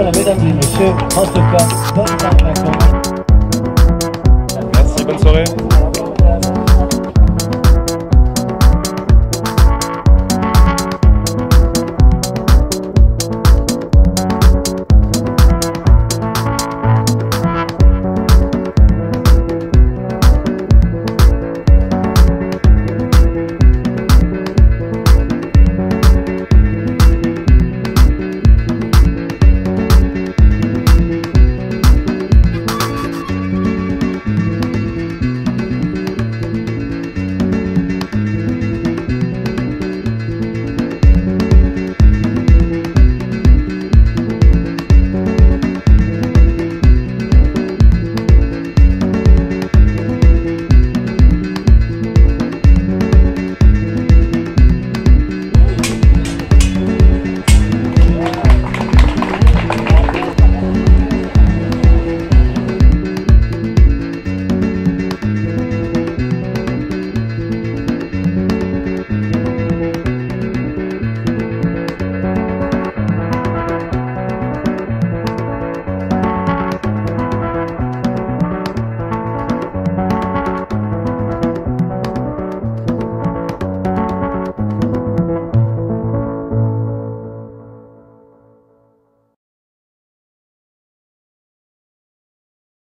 Voilà, mesdames et messieurs, en tout cas, bonne vacances. Merci, bonne soirée.